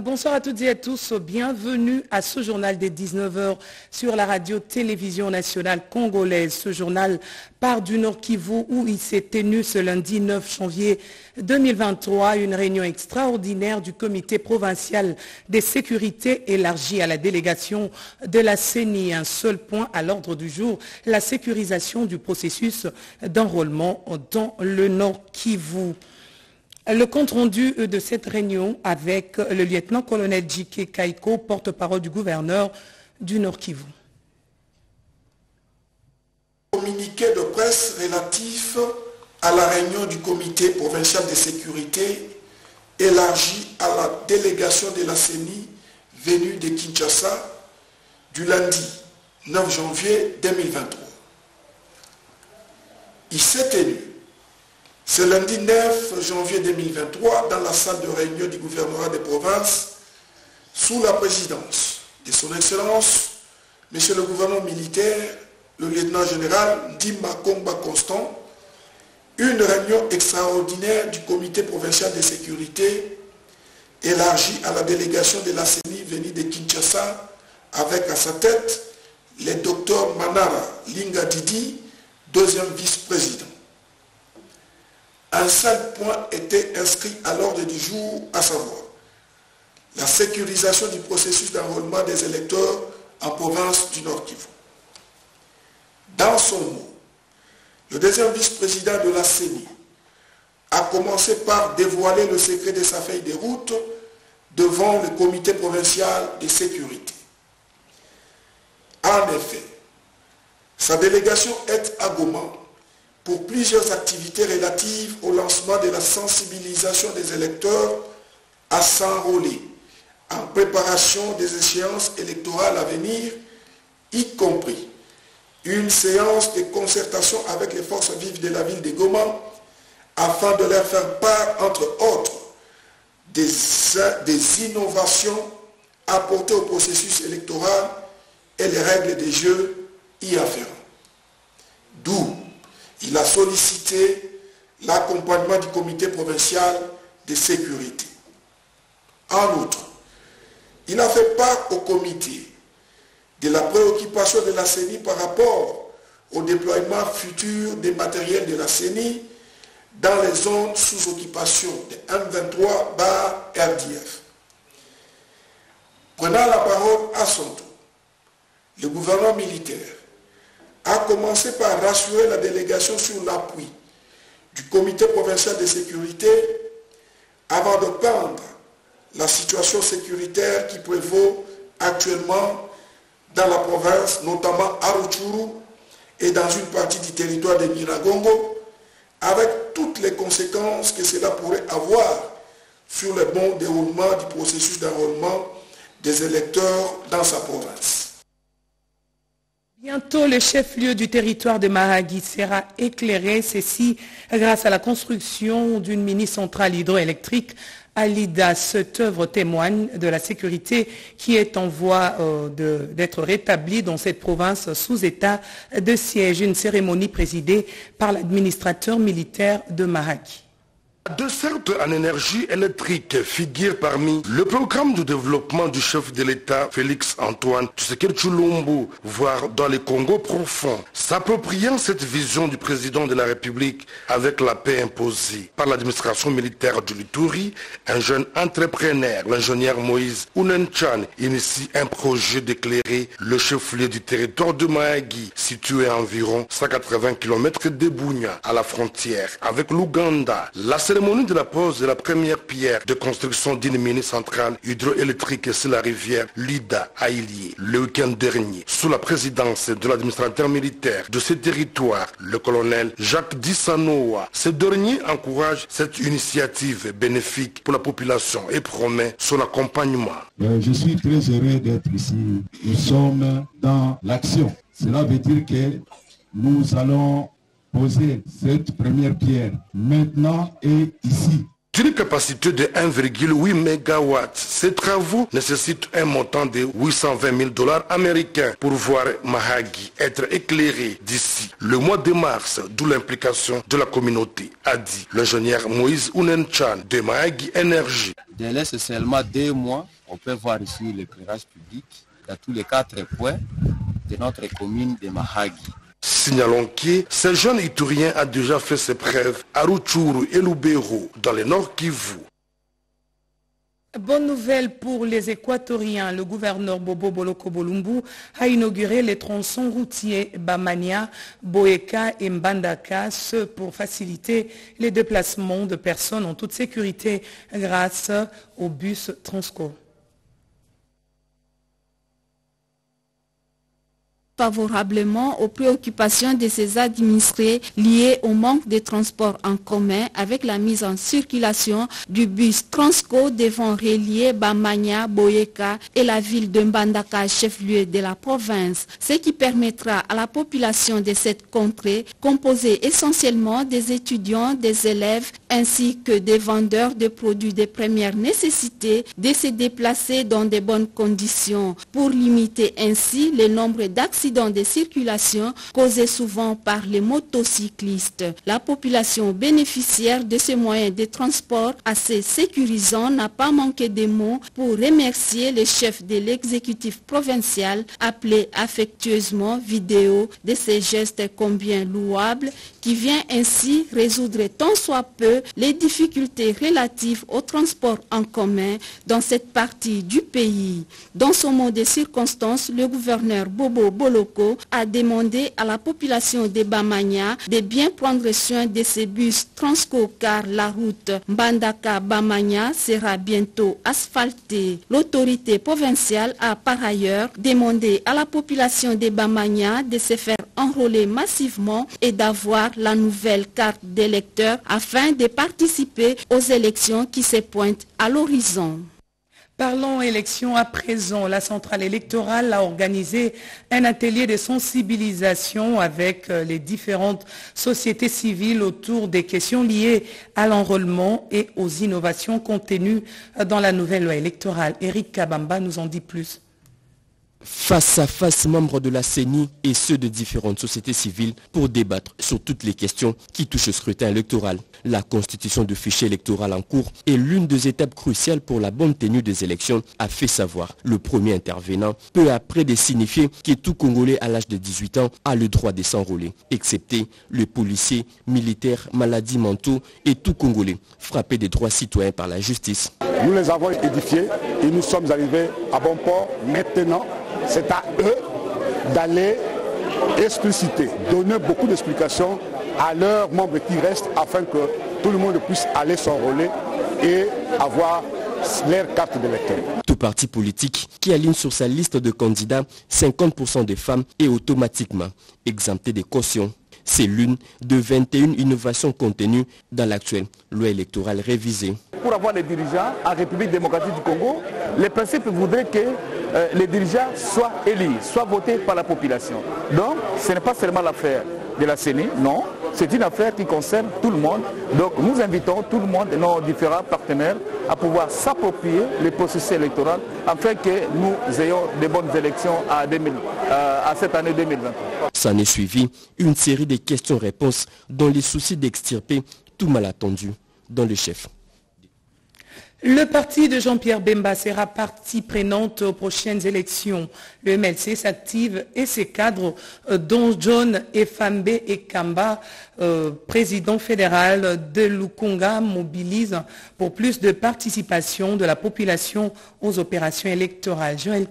Bonsoir à toutes et à tous. Bienvenue à ce journal des 19h sur la radio-télévision nationale congolaise. Ce journal part du Nord Kivu où il s'est tenu ce lundi 9 janvier 2023 une réunion extraordinaire du comité provincial des sécurités élargie à la délégation de la CENI. Un seul point à l'ordre du jour, la sécurisation du processus d'enrôlement dans le Nord Kivu. Le compte-rendu de cette réunion avec le lieutenant-colonel J.K. Kaiko, porte-parole du gouverneur du Nord Kivu. Communiqué de presse relatif à la réunion du comité provincial de sécurité élargi à la délégation de la CENI venue de Kinshasa du lundi 9 janvier 2023. Il s'est tenu ce lundi 9 janvier 2023, dans la salle de réunion du gouvernement des provinces, sous la présidence de son Excellence, Monsieur le gouverneur militaire, le lieutenant général Dima Komba Constant, une réunion extraordinaire du comité provincial de sécurité élargie à la délégation de la CENI venue de Kinshasa avec à sa tête le docteur Manara Linga Didi, deuxième vice-président un seul point était inscrit à l'ordre du jour, à savoir la sécurisation du processus d'enrôlement des électeurs en province du Nord Kivu. Dans son mot, le deuxième vice-président de la CENI a commencé par dévoiler le secret de sa feuille de route devant le comité provincial de sécurité. En effet, sa délégation est à Goma pour plusieurs activités relatives au lancement de la sensibilisation des électeurs à s'enrôler en préparation des échéances électorales à venir, y compris une séance de concertation avec les forces vives de la ville de Goma afin de leur faire part, entre autres, des, des innovations apportées au processus électoral et les règles des jeux y afférents. D'où il a sollicité l'accompagnement du comité provincial de sécurité. En outre, il a fait part au comité de la préoccupation de la CENI par rapport au déploiement futur des matériels de la CENI dans les zones sous occupation de M23 bar RDF. Prenant la parole à son tour, le gouvernement militaire a commencé par rassurer la délégation sur l'appui du comité provincial de sécurité avant de peindre la situation sécuritaire qui prévaut actuellement dans la province, notamment à Ruchuru et dans une partie du territoire de Miragongo, avec toutes les conséquences que cela pourrait avoir sur le bon déroulement du processus d'enrôlement des électeurs dans sa province. Bientôt, le chef-lieu du territoire de Mahagui sera éclairé, ceci grâce à la construction d'une mini-centrale hydroélectrique à Lida. Cette œuvre témoigne de la sécurité qui est en voie euh, d'être rétablie dans cette province sous état de siège. Une cérémonie présidée par l'administrateur militaire de Mahagui. Deux certes en énergie électrique figurent parmi le programme de développement du chef de l'État Félix Antoine Tshisekedi Chulombo, voire dans les Congo profond, s'appropriant cette vision du président de la République avec la paix imposée par l'administration militaire de l'Ituri, un jeune entrepreneur, l'ingénieur Moïse Unenchan, initie un projet d'éclairer le chef-lieu du territoire de Mahagi, situé à environ 180 km de Bounia, à la frontière avec l'Ouganda. La cérémonie de la pose de la première pierre de construction d'une mini-centrale hydroélectrique sur la rivière Lida à Ilié le week-end dernier, sous la présidence de l'administrateur militaire de ce territoire, le colonel Jacques Dissanoa. Ce dernier encourage cette initiative bénéfique pour la population et promet son accompagnement. je suis très heureux d'être ici. Nous sommes dans l'action. Cela veut dire que nous allons poser cette première pierre maintenant et ici. d'une capacité de 1,8 MW. Ces travaux nécessitent un montant de 820 000 dollars américains pour voir Mahagi être éclairé d'ici le mois de mars, d'où l'implication de la communauté, a dit l'ingénieur Moïse Unenchan de Mahagi Énergie. Délai, c'est seulement deux mois. On peut voir ici l'éclairage public dans tous les quatre points de notre commune de Mahagi. Signalons que ce jeune Iturien a déjà fait ses preuves à Ruchuru et Lubero dans le nord Kivu. Bonne nouvelle pour les Équatoriens. Le gouverneur Bobo Boloko Bolumbu a inauguré les tronçons routiers Bamania, Boeka et Mbandaka, ce pour faciliter les déplacements de personnes en toute sécurité grâce au bus Transco. Favorablement aux préoccupations de ses administrés liées au manque de transports en commun avec la mise en circulation du bus Transco devant relier Bamania, Boyeka et la ville de Mbandaka, chef-lieu de la province, ce qui permettra à la population de cette contrée, composée essentiellement des étudiants, des élèves ainsi que des vendeurs de produits de première nécessité, de se déplacer dans de bonnes conditions pour limiter ainsi le nombre d'accidents de circulation causés souvent par les motocyclistes. La population bénéficiaire de ces moyens de transport assez sécurisants n'a pas manqué de mots pour remercier le chef de l'exécutif provincial appelé affectueusement vidéo de ces gestes combien louables qui vient ainsi résoudre tant soit peu les difficultés relatives au transport en commun dans cette partie du pays. Dans ce mot de circonstances, le gouverneur Bobo A demandé à la population de Bamania de bien prendre soin de ces bus Transco car la route Mbandaka-Bamania sera bientôt asphaltée. L'autorité provinciale a par ailleurs demandé à la population de Bamania de se faire enrôler massivement et d'avoir la nouvelle carte d'électeur afin de participer aux élections qui se pointent à l'horizon. Parlons élections à présent. La centrale électorale a organisé un atelier de sensibilisation avec les différentes sociétés civiles autour des questions liées à l'enrôlement et aux innovations contenues dans la nouvelle loi électorale. Eric Kabamba nous en dit plus. Face à face, membres de la CENI et ceux de différentes sociétés civiles pour débattre sur toutes les questions qui touchent au scrutin électoral. La constitution du fichier électoral en cours est l'une des étapes cruciales pour la bonne tenue des élections, a fait savoir le premier intervenant, peu après de signifier que tout Congolais à l'âge de 18 ans a le droit de s'enrôler, excepté le policier, militaire, maladies mentaux et tout Congolais frappé des droits citoyens par la justice. Nous les avons édifiés et nous sommes arrivés à bon port. Maintenant, c'est à eux d'aller expliciter, donner beaucoup d'explications à leurs membres qui restent afin que tout le monde puisse aller s'enrôler et avoir leur carte d'électeur. Tout parti politique qui aligne sur sa liste de candidats 50% des femmes est automatiquement exempté des cautions. C'est l'une de 21 innovations contenues dans l'actuelle loi électorale révisée. Pour avoir des dirigeants en République démocratique du Congo, les principes voudraient que euh, les dirigeants soient élus, soient votés par la population. Donc, ce n'est pas seulement l'affaire de la CENI, non, c'est une affaire qui concerne tout le monde. Donc nous invitons tout le monde nos différents partenaires à pouvoir s'approprier le processus électoral afin que nous ayons de bonnes élections à, 2000, euh, à cette année 2020. S'en est suivi une série de questions-réponses dans les soucis d'extirper tout malentendu dans le chef. Le parti de Jean-Pierre Bemba sera partie prenante aux prochaines élections. Le MLC s'active et ses cadres, euh, dont John Efambe et Kamba, euh, président fédéral de Lukunga, mobilisent pour plus de participation de la population aux opérations électorales. Joël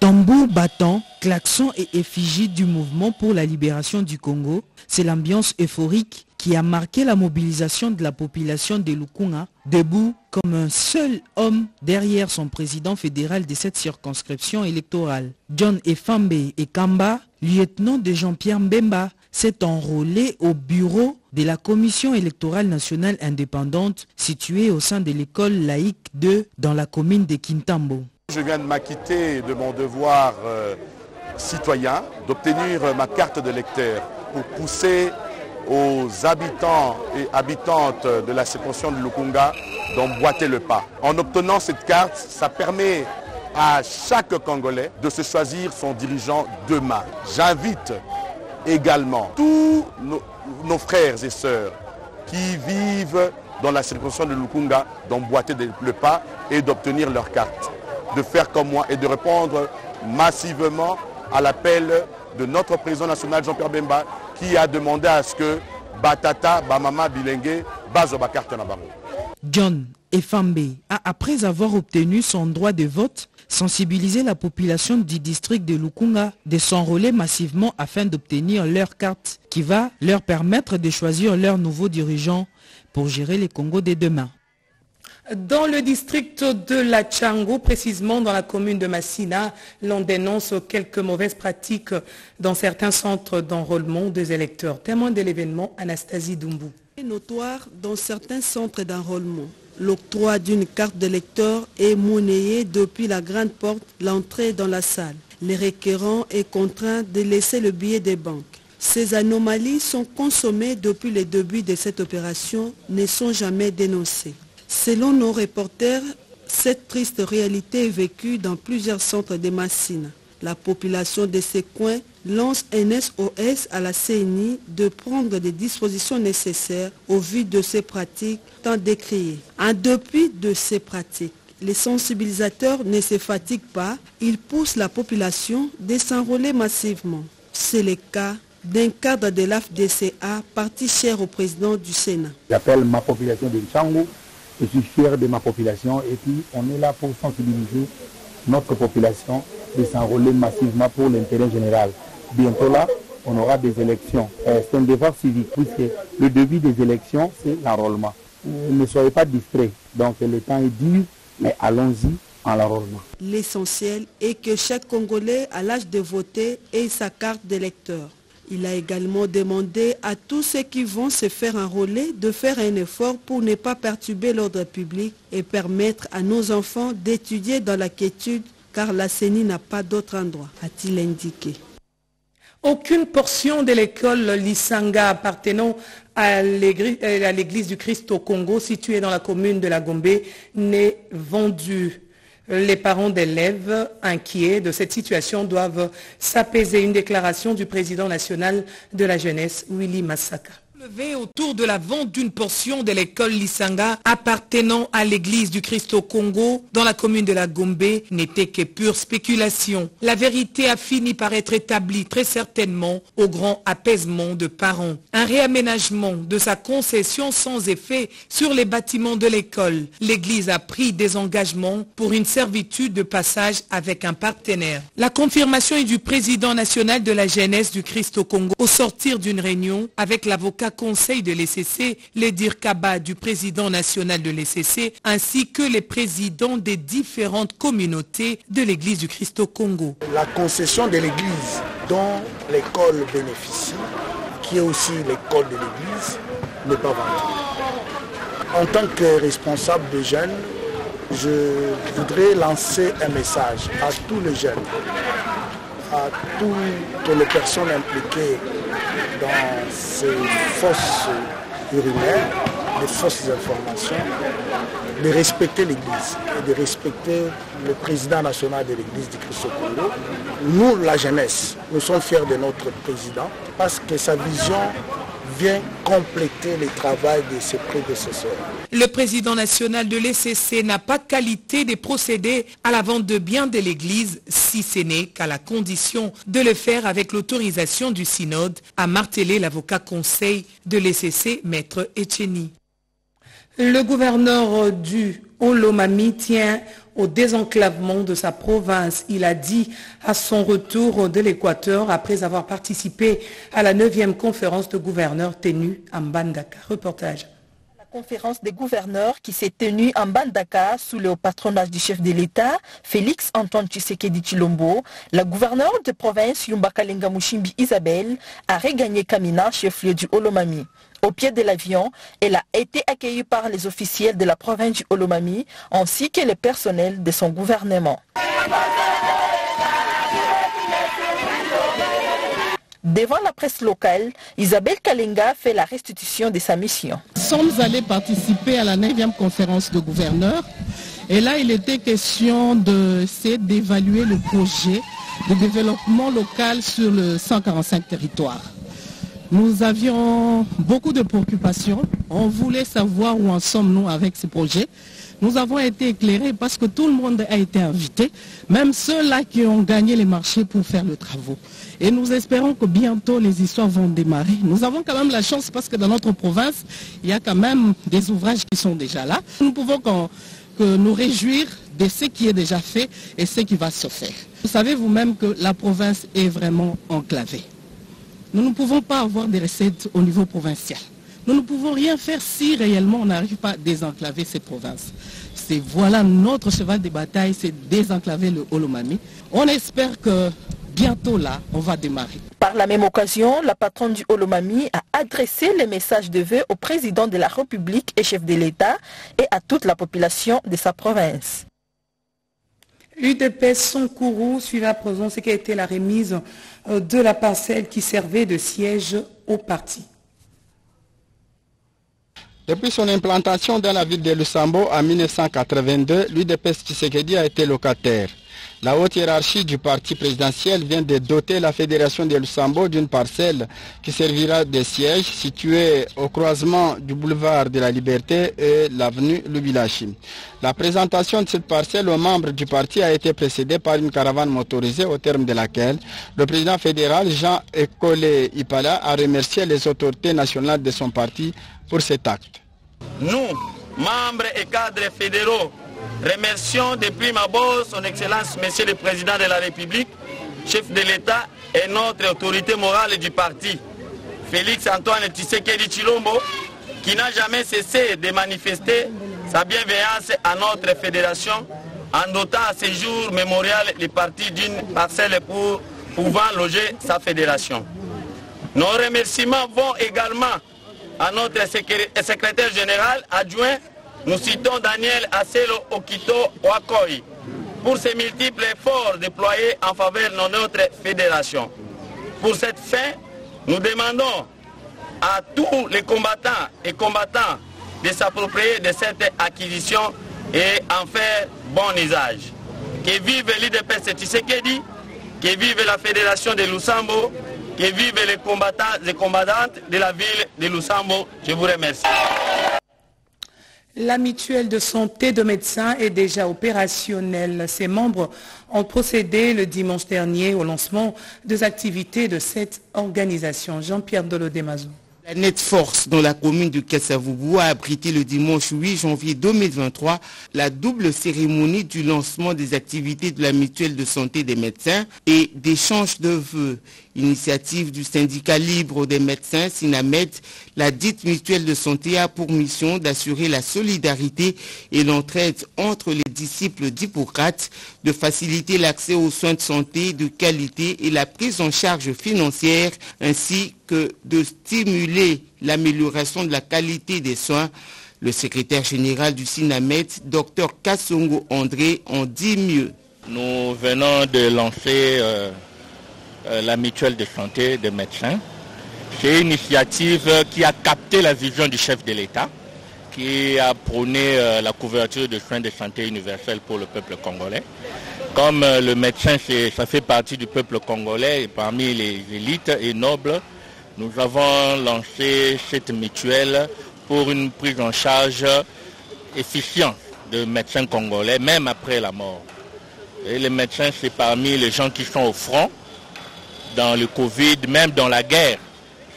tambour battant, klaxon et effigie du mouvement pour la libération du Congo, c'est l'ambiance euphorique qui a marqué la mobilisation de la population de Lukunga, debout comme un seul homme derrière son président fédéral de cette circonscription électorale. John Efambe et Kamba, lieutenant de Jean-Pierre Mbemba, s'est enrôlé au bureau de la Commission électorale nationale indépendante située au sein de l'école laïque 2 dans la commune de Kintambo. Je viens de m'acquitter de mon devoir euh, citoyen, d'obtenir ma carte de lecteur pour pousser aux habitants et habitantes de la circonscription de Lukunga d'emboîter le pas. En obtenant cette carte, ça permet à chaque Congolais de se choisir son dirigeant demain. J'invite également tous nos, frères et sœurs qui vivent dans la circonscription de Lukunga d'emboîter le pas et d'obtenir leur carte, de faire comme moi et de répondre massivement à l'appel de notre président national Jean-Pierre Bemba qui a demandé à ce que Batata, Bamama, Bilengue, bazo carte na bango. John Efambe a, après avoir obtenu son droit de vote, sensibilisé la population du district de Lukunga de s'enrôler massivement afin d'obtenir leur carte qui va leur permettre de choisir leur nouveau dirigeant pour gérer les Congo de demain. Dans le district de la Tchango, précisément dans la commune de Massina, l'on dénonce quelques mauvaises pratiques dans certains centres d'enrôlement des électeurs. Témoin de l'événement, Anastasie Doumbou. notoire dans certains centres d'enrôlement. L'octroi d'une carte d'électeur est monnayé depuis la grande porte, l'entrée dans la salle. Les requérants est contraint de laisser le billet des banques. Ces anomalies sont consommées depuis le début de cette opération, ne sont jamais dénoncées. Selon nos reporters, cette triste réalité est vécue dans plusieurs centres de Massine. La population de ces coins lance un SOS à la CNI de prendre des dispositions nécessaires au vu de ces pratiques tant décriées. En dépit de ces pratiques, les sensibilisateurs ne se fatiguent pas, ils poussent la population de s'enrôler massivement. C'est le cas d'un cadre de l'AFDCA parti cher au président du Sénat. J'appelle ma population de je suis fier de ma population et puis on est là pour sensibiliser notre population de s'enrôler massivement pour l'intérêt général. Bientôt là, on aura des élections. C'est un devoir civique puisque le début des élections, c'est l'enrôlement. Ne soyez pas distraits. Donc le temps est dur, mais allons-y en l'enrôlement. L'essentiel est que chaque Congolais à l'âge de voter ait sa carte d'électeur. Il a également demandé à tous ceux qui vont se faire enrôler de faire un effort pour ne pas perturber l'ordre public et permettre à nos enfants d'étudier dans la quiétude car la CENI n'a pas d'autre endroit, a-t-il indiqué. Aucune portion de l'école Lisanga appartenant à l'église du Christ au Congo, située dans la commune de la Gombe, n'est vendue. Les parents d'élèves inquiets de cette situation doivent s'apaiser. Une déclaration du président national de la jeunesse, Willy Massaka autour de la vente d'une portion de l'école Lisanga appartenant à l'église du Christ au Congo dans la commune de la Gombe n'était que pure spéculation. La vérité a fini par être établie très certainement au grand apaisement de parents. Un réaménagement de sa concession sans effet sur les bâtiments de l'école. L'église a pris des engagements pour une servitude de passage avec un partenaire. La confirmation est du président national de la jeunesse du Christ au Congo au sortir d'une réunion avec l'avocat conseil de l'ECC, les Kaba du président national de l'ECC, ainsi que les présidents des différentes communautés de l'Église du Christ au Congo. La concession de l'Église dont l'école bénéficie, qui est aussi l'école de l'Église, n'est pas vendue. En tant que responsable de jeunes, je voudrais lancer un message à tous les jeunes, à toutes les personnes impliquées dans ces fausses urinaires, des fausses informations, de respecter l'Église et de respecter le président national de l'Église du Christ au. Nous, la jeunesse, nous sommes fiers de notre président parce que sa vision vient compléter le travail de ses prédécesseurs. Le président national de l'ECC n'a pas qualité de procéder à la vente de biens de l'Église, si ce n'est qu'à la condition de le faire avec l'autorisation du synode, a martelé l'avocat conseil de l'ECC, maître Echeni. Le gouverneur du Olomami tient au désenclavement de sa province. Il a dit à son retour de l'Équateur après avoir participé à la 9e conférence de gouverneurs tenue à Mbandaka. Reportage La conférence des gouverneurs qui s'est tenue en Bandaka sous le patronage du chef de l'État, Félix Antoine Tshisekedi Chilombo, la gouverneure de province Yumbakalenga Mushimbi Isabelle a regagné Kamina, chef-lieu du Olomami. Au pied de l'avion, elle a été accueillie par les officiels de la province du Olomami ainsi que le personnel de son gouvernement. Devant la presse locale, Isabelle Kalenga fait la restitution de sa mission. Nous sommes allés participer à la 9e conférence de gouverneurs et là il était question d'évaluer le projet de développement local sur le 145 territoires. Nous avions beaucoup de préoccupations. On voulait savoir où en sommes-nous avec ce projet. Nous avons été éclairés parce que tout le monde a été invité, même ceux-là qui ont gagné les marchés pour faire le travaux. Et nous espérons que bientôt les histoires vont démarrer. Nous avons quand même la chance parce que dans notre province, il y a quand même des ouvrages qui sont déjà là. Nous pouvons que nous réjouir de ce qui est déjà fait et ce qui va se faire. Vous savez vous-même que la province est vraiment enclavée. Nous ne pouvons pas avoir des recettes au niveau provincial. Nous ne pouvons rien faire si réellement on n'arrive pas à désenclaver ces provinces. C'est voilà notre cheval de bataille, c'est désenclaver le Holomami. On espère que bientôt là, on va démarrer. Par la même occasion, la patronne du Holomami a adressé les messages de vœux au président de la République et chef de l'État et à toute la population de sa province. UDPS Sonkourou suivait à présent ce qui a été la remise de la parcelle qui servait de siège au parti. Depuis son implantation dans la ville de Lusambo en 1982, l'UDPS Tshisekedi a été locataire. La haute hiérarchie du parti présidentiel vient de doter la fédération de Lusambo d'une parcelle qui servira de siège située au croisement du boulevard de la Liberté et l'avenue Lubilachi. La présentation de cette parcelle aux membres du parti a été précédée par une caravane motorisée au terme de laquelle le président fédéral Jean Ekole Ipala a remercié les autorités nationales de son parti pour cet acte. Nous, membres et cadres fédéraux, remercions depuis ma bosse son Excellence Monsieur le Président de la République, chef de l'État et notre autorité morale du parti, Félix Antoine Tshisekedi Chilombo, qui n'a jamais cessé de manifester sa bienveillance à notre fédération en dotant à ce jour mémorial le parti d'une parcelle pour pouvant loger sa fédération. Nos remerciements vont également à notre secrétaire général adjoint, nous citons Daniel Acelo Okito Wakoi, pour ses multiples efforts déployés en faveur de notre fédération. Pour cette fin, nous demandons à tous les combattants et combattants de s'approprier de cette acquisition et en faire bon usage. Que vive l'IDPS Tshisekedi, que vive la fédération de Lusambo, que vivent les combattants et combattantes de la ville de Lusambo. Je vous remercie. La mutuelle de santé de médecins est déjà opérationnelle. Ses membres ont procédé le dimanche dernier au lancement des activités de cette organisation. Jean-Pierre Dolodemazou. La Net Force dans la commune de Kassavoubou a abrité le dimanche 8 janvier 2023 la double cérémonie du lancement des activités de la mutuelle de santé des médecins et d'échange de vœux. Initiative du syndicat libre des médecins, Sinamed, la dite mutuelle de santé a pour mission d'assurer la solidarité et l'entraide entre les disciples d'Hippocrate, de faciliter l'accès aux soins de santé de qualité et la prise en charge financière, ainsi que de stimuler l'amélioration de la qualité des soins. Le secrétaire général du SINAMED, Dr Kassongo André, en dit mieux. Nous venons de lancer euh, la mutuelle de santé des médecins. C'est une initiative qui a capté la vision du chef de l'État, qui a prôné euh, la couverture de soins de santé universelle pour le peuple congolais. Comme euh, le médecin, ça fait partie du peuple congolais et parmi les élites et nobles, nous avons lancé cette mutuelle pour une prise en charge efficiente de médecins congolais, même après la mort. Et les médecins, c'est parmi les gens qui sont au front dans le Covid, même dans la guerre.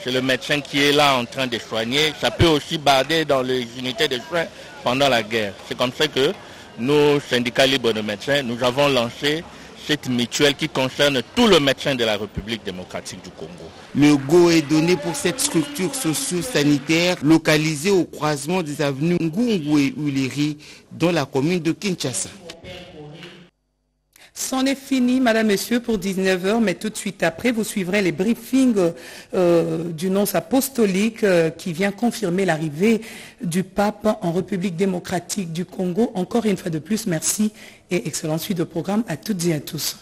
C'est le médecin qui est là en train de soigner. Ça peut aussi barder dans les unités de soins pendant la guerre. C'est comme ça que nous, syndicats libres de médecins, nous avons lancé cette mutuelle qui concerne tous les médecins de la République démocratique du Congo. Le go est donné pour cette structure socio-sanitaire localisée au croisement des avenues Ngungu et Uleri dans la commune de Kinshasa. C'en est fini, Madame, Monsieur, pour 19h, mais tout de suite après, vous suivrez les briefings euh, du nonce apostolique euh, qui vient confirmer l'arrivée du pape en République démocratique du Congo. Encore une fois de plus, merci et excellente suite de programme à toutes et à tous.